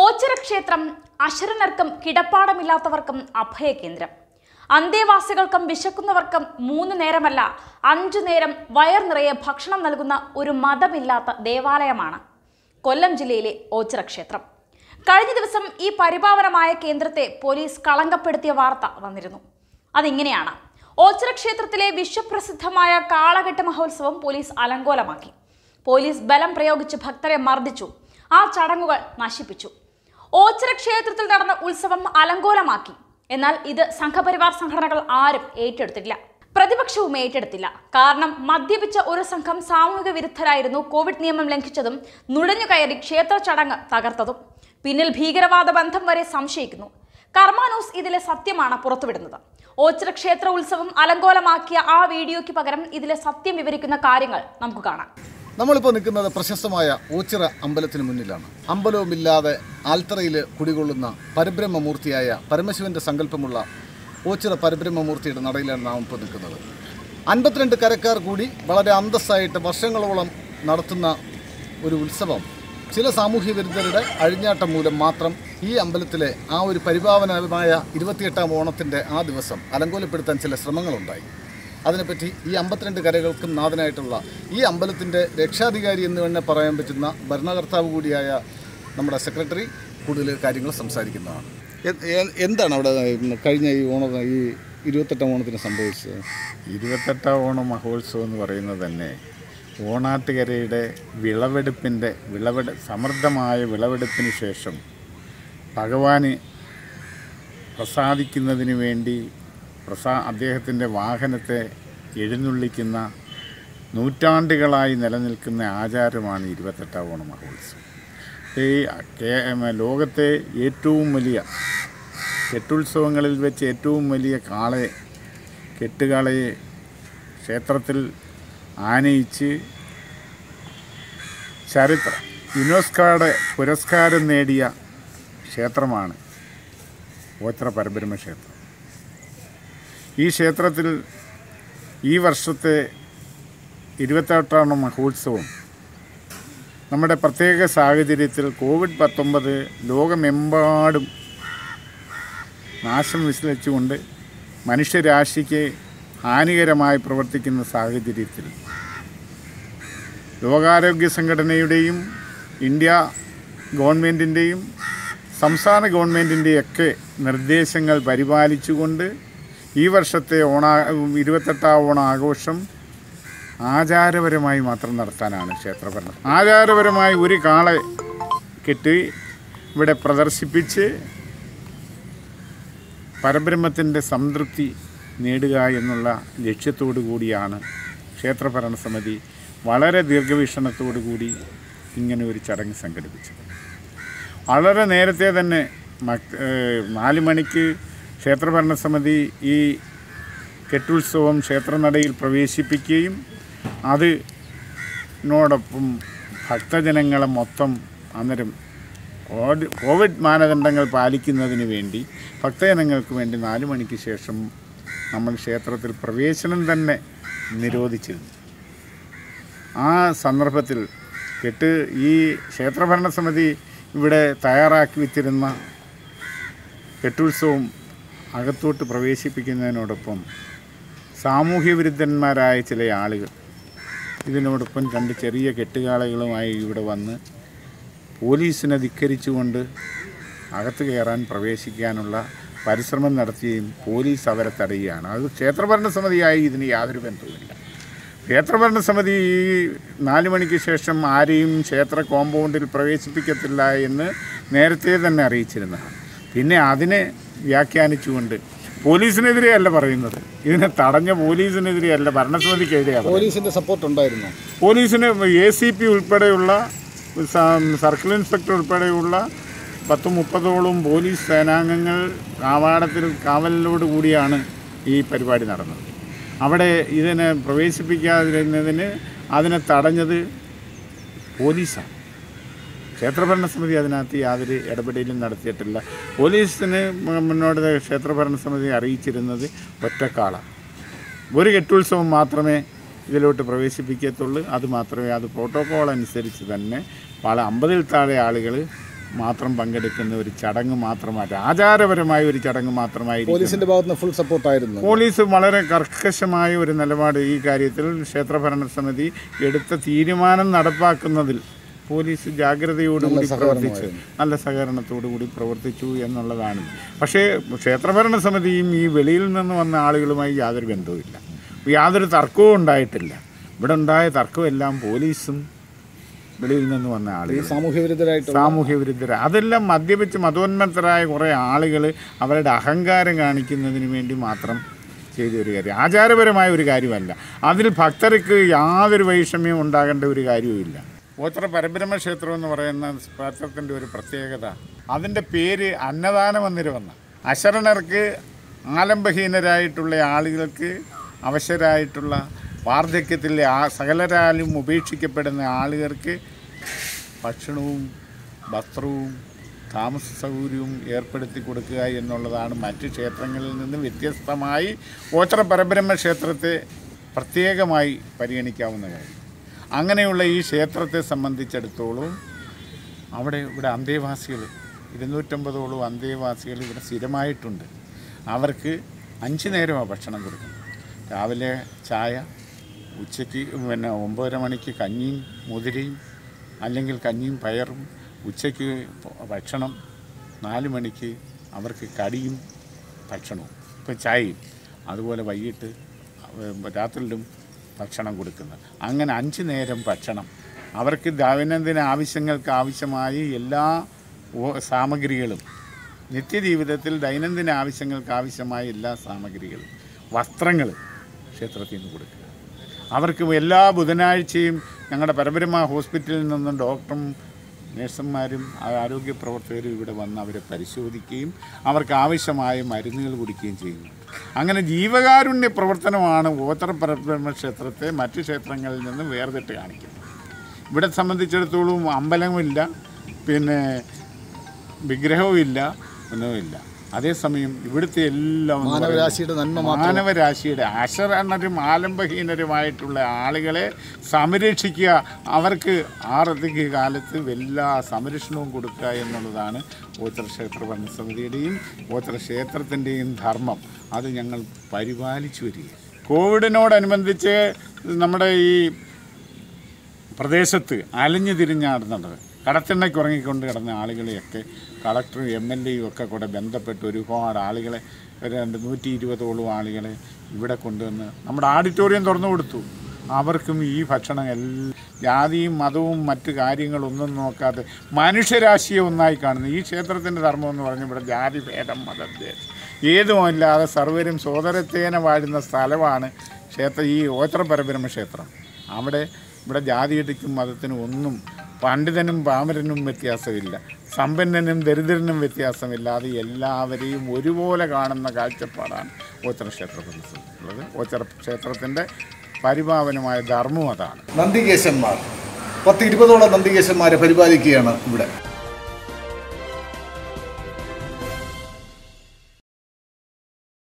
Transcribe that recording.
ഓച്ചിറ ക്ഷേത്രം അശരണർക്കും കിടപ്പാടമില്ലാത്തവർക്കും അഭയകേന്ദ്രം. അന്തേവാസികൾക്കും വിശക്കുന്നവർക്കും മൂന്ന് നേരമല്ല അഞ്ചു നേരം വയർ നിറയെ ഭക്ഷണം നൽകുന്ന ഒരു മതമില്ലാത്ത ദേവാലയമാണ് കൊല്ലം ജില്ലയിലെ ഓച്ചിറ ക്ഷേത്രം. കഴിഞ്ഞ ദിവസം ഈ പരിപാവനമായ കേന്ദ്രത്തെ പോലീസ് കളങ്കപ്പെടുത്തിയ വാർത്ത വന്നിരുന്നു. അതിങ്ങനെയാണ്. ഓച്ചിറ ക്ഷേത്രത്തിലെ വിശ്വപ്രസിദ്ധമായ കാളകെട്ട് മഹോത്സവം പോലീസ് അലങ്കോലമാക്കി. പോലീസ് ബലം പ്രയോഗിച്ച് ഭക്തരെ മർദ്ദിച്ചു. ആ ചടങ്ങുകൾ നശിപ്പിച്ചു. ഓച്ചിറ ക്ഷേത്രത്തിൽ നടന്ന ഉത്സവം അലങ്കോലമാക്കി. എന്നാൽ ഇത് സംഘപരിവാർ സംഘടനകൾ ആരും ഏറ്റെടുത്തില്ല പ്രതിപക്ഷവും ഏറ്റെടുത്തില്ല. കാരണം മദ്യപിച്ച ഒരു സംഘം സാമൂഹിക വിരുദ്ധരായിരുന്നു കോവിഡ് നിയമം ലംഘിച്ചതും നുഴഞ്ഞു കയറി ക്ഷേത്ര ചടങ്ങ് തകർത്തതും. പിന്നിൽ ഭീകരവാദ ബന്ധം വരെ സംശയിക്കുന്നു. കർമാനൂസ് ഇതിലെ സത്യമാണ് പുറത്തുവിടുന്നത്. ഓച്ചിറ ക്ഷേത്ര ഉത്സവം അലങ്കോലമാക്കിയ ആ വീഡിയോയ്ക്ക് പകരം ഇതിലെ സത്യം വിവരിക്കുന്ന കാര്യങ്ങൾ നമുക്ക് കാണാം. നമ്മളിപ്പോൾ നിൽക്കുന്നത് പ്രശസ്തമായ ഓച്ചിറ അമ്പലത്തിന് മുന്നിലാണ്. അമ്പലവുമില്ലാതെ ആൽത്തറയിൽ കുടികൊള്ളുന്ന പരബ്രഹ്മമൂർത്തിയായ പരമശിവന്റെ സങ്കല്പമുള്ള ഓച്ചിറ പരബ്രഹ്മമൂർത്തിയുടെ നടയിലാണ് നാം ഇപ്പോൾ നിൽക്കുന്നത്. അൻപത്തിരണ്ട് കരക്കാർ കൂടി വളരെ അന്തസ്സായിട്ട് വർഷങ്ങളോളം നടത്തുന്ന ഒരു ഉത്സവം. ചില സാമൂഹ്യ വിരുദ്ധരുടെ അഴിഞ്ഞാട്ടം മൂലം മാത്രം ഈ അമ്പലത്തിലെ ആ ഒരു പരിപാവനമായ ഇരുപത്തിയെട്ടാം ഓണത്തിന്റെ ആ ദിവസം അലങ്കോലപ്പെടുത്താൻ ചില ശ്രമങ്ങളുണ്ടായി. അതിനെപ്പറ്റി ഈ അമ്പത്തിരണ്ട് കരകൾക്കും നാഥനായിട്ടുള്ള ഈ അമ്പലത്തിന്റെ രക്ഷാധികാരി എന്ന് തന്നെ പറയാൻ പറ്റുന്ന ഭരണകർത്താവ് കൂടിയായ നമ്മുടെ സെക്രട്ടറി കൂടുതൽ കാര്യങ്ങൾ സംസാരിക്കുന്നതാണ്. എന്താണ് അവിടെ കഴിഞ്ഞ ഈ ഓണ ഈ ഇരുപത്തെട്ടാം ഓണത്തിന് സംഭവിച്ചത്? ഇരുപത്തെട്ടാം ഓണ മഹോത്സവം എന്ന് പറയുന്നത് തന്നെ ഓണാട്ടുകരയുടെ വിളവെടുപ്പിന്റെ വിളവെടു സമൃദ്ധമായ വിളവെടുപ്പിന് ശേഷം ഭഗവാന് പ്രസാദിക്കുന്നതിന് വേണ്ടി പ്രസാ അദ്ദേഹത്തിന്റെ വാഹനത്തെ എഴുന്നള്ളിക്കുന്ന നൂറ്റാണ്ടുകളായി നിലനിൽക്കുന്ന ആചാരമാണ് ഇരുപത്തെട്ടാം ഓണം മഹോത്സവം. ഈ ലോകത്തെ ഏറ്റവും വലിയ കെട്ടുത്സവങ്ങളിൽ വെച്ച് ഏറ്റവും വലിയ കാളയെ കെട്ടുകാളയെ ക്ഷേത്രത്തിൽ ആനയിച്ച് ചരിത്ര യുനെസ്കോയുടെ പുരസ്കാരം നേടിയ ക്ഷേത്രമാണ് ഓത്ര പരബ്രഹ്മ ക്ഷേത്രം ഈ ക്ഷേത്രത്തിൽ ഈ വർഷത്തെ ഇരുപത്തെട്ടാം മഹോത്സവം നമ്മുടെ പ്രത്യേക സാഹചര്യത്തിൽ കോവിഡ് പത്തൊമ്പത് ലോകമെമ്പാടും നാശം വിശ്ലച്ചുകൊണ്ട് മനുഷ്യരാശിക്ക് ഹാനികരമായി പ്രവർത്തിക്കുന്ന സാഹചര്യത്തിൽ ലോകാരോഗ്യ സംഘടനയുടെയും ഇന്ത്യ ഗവൺമെന്റിന്റെയും സംസ്ഥാന ഗവൺമെന്റിന്റെയൊക്കെ നിർദ്ദേശങ്ങൾ പരിപാലിച്ചുകൊണ്ട് ഈ വർഷത്തെ ഓണ ഇരുപത്തെട്ടാം ഓണാഘോഷം ആചാരപരമായി മാത്രം നടത്താനാണ് ക്ഷേത്രഭരണം. ആചാരപരമായി ഒരു കാളെ കെട്ടി ഇവിടെ പ്രദർശിപ്പിച്ച് പരബ്രഹ്മത്തിന്റെ സംതൃപ്തി നേടുക എന്നുള്ള ലക്ഷ്യത്തോടു കൂടിയാണ് ക്ഷേത്രഭരണ സമിതി വളരെ ദീർഘവീക്ഷണത്തോടു കൂടി ഇങ്ങനെ ഒരു ചടങ്ങ് സംഘടിപ്പിച്ചത്. വളരെ നേരത്തെ തന്നെ നാല് മണിക്ക് ക്ഷേത്രഭരണ സമിതി ഈ കെട്ടുത്സവം ക്ഷേത്രനടയിൽ പ്രവേശിപ്പിക്കുകയും അതിനോടൊപ്പം ഭക്തജനങ്ങളെ മൊത്തം അന്നേരം കോവിഡ് മാനദണ്ഡങ്ങൾ പാലിക്കുന്നതിന് വേണ്ടി ഭക്തജനങ്ങൾക്ക് വേണ്ടി നാല് മണിക്ക് ശേഷം നമ്മൾ ക്ഷേത്രത്തിൽ പ്രവേശനം തന്നെ നിരോധിച്ചിരുന്നു. ആ സന്ദർഭത്തിൽ കെട്ട് ഈ ക്ഷേത്രഭരണസമിതി ഇവിടെ തയ്യാറാക്കി വെച്ചിരുന്ന കെട്ടുത്സവം അകത്തോട്ട് പ്രവേശിപ്പിക്കുന്നതിനോടൊപ്പം സാമൂഹ്യ വിരുദ്ധന്മാരായ ചില ആളുകൾ ഇതിനോടൊപ്പം രണ്ട് ചെറിയ കെട്ടുകാളകളുമായി ഇവിടെ വന്ന് പോലീസിനെ ധിക്കരിച്ചുകൊണ്ട് അകത്ത് കയറാൻ പ്രവേശിക്കാനുള്ള പരിശ്രമം നടത്തുകയും പോലീസ് അവരെ തടയുകയാണ്. അത് ക്ഷേത്രഭരണ സമിതിയായി ഇതിന് യാതൊരു ബന്ധവുമില്ല. ക്ഷേത്രഭരണ സമിതി ഈ നാല് മണിക്ക് ശേഷം ആരെയും ക്ഷേത്ര കോമ്പൗണ്ടിൽ പ്രവേശിപ്പിക്കത്തില്ല എന്ന് നേരത്തെ തന്നെ അറിയിച്ചിരുന്നതാണ്. പിന്നെ അതിനെ വ്യാഖ്യാനിച്ചുകൊണ്ട് പോലീസിനെതിരെയല്ല പറയുന്നത്. ഇതിനെ തടഞ്ഞ പോലീസിനെതിരെയല്ല ഭരണസമിതിക്കെതിരെയാണ് പോലീസിന്റെ സപ്പോർട്ട് ഉണ്ടായിരുന്നു. പോലീസിന് എ സി പി ഉൾപ്പെടെയുള്ള സർക്കിൾ ഇൻസ്പെക്ടർ ഉൾപ്പെടെയുള്ള പത്ത് മുപ്പതോളം പോലീസ് സേനാംഗങ്ങൾ കാവാടത്തിൽ കാവലിനോട് കൂടിയാണ് ഈ പരിപാടി നടന്നത്. അവിടെ ഇതിനെ പ്രവേശിപ്പിക്കാതിരുന്നതിന് അതിനെ തടഞ്ഞത് പോലീസാണ്. ക്ഷേത്രഭരണ സമിതി അതിനകത്ത് യാതൊരു ഇടപെടലും നടത്തിയിട്ടില്ല. പോലീസിന് മുന്നോട്ട് ക്ഷേത്രഭരണ സമിതി അറിയിച്ചിരുന്നത് ഒറ്റക്കാള ഒരു കെട്ടുത്സവം മാത്രമേ ഇതിലോട്ട് പ്രവേശിപ്പിക്കത്തുള്ളൂ. അത് മാത്രമേ അത് പ്രോട്ടോകോൾ അനുസരിച്ച് തന്നെ പല അമ്പതിൽ താഴെ ആളുകൾ മാത്രം പങ്കെടുക്കുന്ന ഒരു ചടങ്ങ് മാത്രമായിട്ട് ആചാരപരമായ ഒരു ചടങ്ങ് മാത്രമായി പോലീസിന്റെ ഭാഗത്തുനിന്ന് ഫുൾ സപ്പോർട്ടായിരുന്നു പോലീസ് വളരെ കർക്കശമായ ഒരു നിലപാട് ഈ കാര്യത്തിൽ ക്ഷേത്രഭരണ സമിതി എടുത്ത തീരുമാനം നടപ്പാക്കുന്നതിൽ പോലീസ് ജാഗ്രതയോടുകൂടി പ്രവർത്തിച്ച് നല്ല സഹകരണത്തോടുകൂടി പ്രവർത്തിച്ചു എന്നുള്ളതാണ്. പക്ഷേ ക്ഷേത്രഭരണ സമിതിയും ഈ വെളിയിൽ നിന്ന് വന്ന ആളുകളുമായി യാതൊരു ബന്ധവുമില്ല. യാതൊരു തർക്കവും ഉണ്ടായിട്ടില്ല. ഇവിടെ ഉണ്ടായ തർക്കമെല്ലാം പോലീസും വെളിയിൽ നിന്ന് വന്ന ആളുകൾ സാമൂഹ്യ വിരുദ്ധരായിട്ട് സാമൂഹ്യ വിരുദ്ധർ അതെല്ലാം മദ്യപിച്ച് മതോന്മത്തരായ കുറേ ആളുകൾ അവരുടെ അഹങ്കാരം കാണിക്കുന്നതിന് വേണ്ടി മാത്രം ചെയ്ത ഒരു കാര്യം. ആചാരപരമായ ഒരു കാര്യമല്ല. അതിൽ ഭക്തർക്ക് യാതൊരു വൈഷമ്യവും ഉണ്ടാകേണ്ട ഒരു കാര്യവുമില്ല. ഓത്ര പരബ്രഹ്മ ക്ഷേത്രം എന്ന് പറയുന്ന ക്ഷേത്രത്തിന്റെ ഒരു പ്രത്യേകത. അതിന്റെ പേര് അന്നദാനം എന്നിരു വന്ന അശരണർക്ക് ആലംബഹീനരായിട്ടുള്ള ആളുകൾക്ക് അവശരായിട്ടുള്ള വാർദ്ധക്യത്തിലെ ആ സകലരാലും ഉപേക്ഷിക്കപ്പെടുന്ന ആളുകൾക്ക് ഭക്ഷണവും വസ്ത്രവും താമസ സൗകര്യവും ഏർപ്പെടുത്തി കൊടുക്കുക എന്നുള്ളതാണ് മറ്റ് ക്ഷേത്രങ്ങളിൽ നിന്ന് വ്യത്യസ്തമായി ഗോത്ര പരബ്രഹ്മ ക്ഷേത്രത്തെ പ്രത്യേകമായി പരിഗണിക്കാവുന്ന കാര്യം. അങ്ങനെയുള്ള ഈ ക്ഷേത്രത്തെ സംബന്ധിച്ചിടത്തോളം അവിടെ ഇവിടെ അന്തേവാസികൾ ഇരുന്നൂറ്റമ്പതോളം അന്തേവാസികൾ ഇവിടെ സ്ഥിരമായിട്ടുണ്ട്. അവർക്ക് അഞ്ച് നേരമാണ് ഭക്ഷണം കൊടുക്കുന്നത്. രാവിലെ ചായ ഉച്ചയ്ക്ക് പിന്നെ ഒമ്പതര മണിക്ക് കഞ്ഞിയും മുതിരയും അല്ലെങ്കിൽ കഞ്ഞിയും പയറും ഉച്ചയ്ക്ക് ഭക്ഷണം നാല് മണിക്ക് അവർക്ക് കടിയും ഭക്ഷണവും ഇപ്പം ചായയും അതുപോലെ വൈകിട്ട് രാത്രിയിലും ഭക്ഷണം കൊടുക്കുന്നത്. അങ്ങനെ അഞ്ച് നേരം ഭക്ഷണം. അവർക്ക് ദൈനംദിന ആവശ്യങ്ങൾക്ക് ആവശ്യമായി എല്ലാ സാമഗ്രികളും. നിത്യജീവിതത്തിൽ ദൈനംദിന ആവശ്യങ്ങൾക്ക് ആവശ്യമായ എല്ലാ സാമഗ്രികളും. വസ്ത്രങ്ങൾ ക്ഷേത്രത്തിൽ നിന്ന് കൊടുക്കുക. അവർക്ക് എല്ലാ ബുധനാഴ്ചയും ഞങ്ങളുടെ പരമ്പരമ ഹോസ്പിറ്റലിൽ നിന്നും ഡോക്ടറും നഴ്സുമാരും ആരോഗ്യ പ്രവർത്തകരും ഇവിടെ വന്ന് അവരെ പരിശോധിക്കുകയും അവർക്ക് ആവശ്യമായ മരുന്നുകൾ കുടിക്കുകയും ചെയ്യുന്നു. അങ്ങനെ ജീവകാരുണ്യ പ്രവർത്തനമാണ് ഗോത്ര പരബ്രഹ്മ ക്ഷേത്രത്തെ മറ്റ് ക്ഷേത്രങ്ങളിൽ നിന്നും വേർതിട്ട് കാണിക്കുന്നത്. ഇവിടെ സംബന്ധിച്ചിടത്തോളം അമ്പലമില്ല പിന്നെ വിഗ്രഹവുമില്ല ഒന്നുമില്ല. അതേസമയം ഇവിടുത്തെ എല്ലാം മാനവരാശിയുടെ നന്മ മാനവരാശിയുടെ അശരണരും ആലംബഹീനരുമായിട്ടുള്ള ആളുകളെ സംരക്ഷിക്കുക. അവർക്ക് ആറധിക കാലത്ത് എല്ലാ സംരക്ഷണവും കൊടുക്കുക എന്നുള്ളതാണ് ഗോത്രക്ഷേത്ര ക്ഷേത്ര ഭരണസമിതിയുടെയും ഗോത്രക്ഷേത്രത്തിന്റെയും ക്ഷേത്രത്തിന്റെയും ധർമ്മം. അത് ഞങ്ങൾ പരിപാലിച്ചു വരിക കോവിഡിനോടനുബന്ധിച്ച് നമ്മുടെ ഈ പ്രദേശത്ത് അലഞ്ഞു തിരിഞ്ഞാടുന്നത് കടത്തിണ്ണയ്ക്ക് ഉറങ്ങിക്കൊണ്ട് കിടന്ന ആളുകളെയൊക്കെ കളക്ടറും എം എൽ എയും ഒക്കെ കൂടെ ബന്ധപ്പെട്ട് ഒരുപാട് ആളുകളെ ഒരു രണ്ട് നൂറ്റി ഇരുപതോളം ആളുകളെ ഇവിടെ കൊണ്ടുവന്ന് നമ്മുടെ ഓഡിറ്റോറിയം തുറന്നു കൊടുത്തു. അവർക്കും ഈ ഭക്ഷണം എല്ലാം ജാതിയും മതവും മറ്റ് കാര്യങ്ങളൊന്നും നോക്കാതെ മനുഷ്യരാശിയെ ഒന്നായി കാണുന്നു. ഈ ക്ഷേത്രത്തിന്റെ ധർമ്മം എന്ന് പറഞ്ഞാൽ ഇവിടെ ജാതി ഭേദം മതഭേദം ഏതുമില്ലാതെ സർവരും സോദരത്തേന വാഴുന്ന സ്ഥലമാണ് ക്ഷേത്രം ഈ ഓത്ര പരബ്രഹ്മ ക്ഷേത്രം അവിടെ ഇവിടെ ജാതിയടിക്കും മതത്തിനും ഒന്നും പണ്ഡിതനും പാമരനും വ്യത്യാസമില്ല. സമ്പന്നനും ദരിദ്രനും വ്യത്യാസമില്ലാതെ എല്ലാവരെയും ഒരുപോലെ കാണുന്ന കാഴ്ചപ്പാടാണ് ഓച്ചറ ക്ഷേത്രത്തിൽ ഉള്ളത് ഓച്ചറ ക്ഷേത്രത്തിന്റെ പരിപാവനമായ ധർമ്മം അതാണ്. നന്ദികേശന്മാർ. പത്ത് ഇരുപതോളം നന്ദികേശന്മാരെ പരിപാലിക്കുകയാണ് ഇവിടെ.